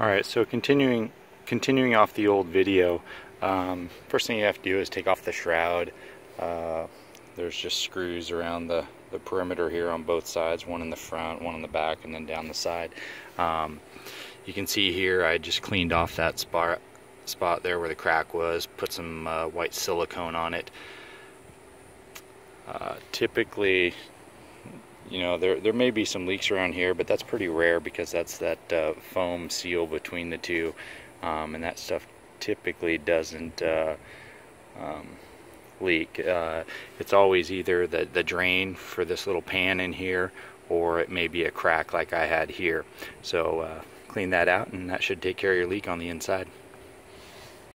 Alright, so continuing continuing off the old video, um, first thing you have to do is take off the shroud. Uh, there's just screws around the, the perimeter here on both sides, one in the front, one in the back, and then down the side. Um, you can see here I just cleaned off that spot, spot there where the crack was, put some uh, white silicone on it. Uh, typically you know there there may be some leaks around here but that's pretty rare because that's that uh, foam seal between the two. Um, and that stuff typically doesn't uh, um, leak. Uh, it's always either the the drain for this little pan in here or it may be a crack like I had here. So uh, clean that out and that should take care of your leak on the inside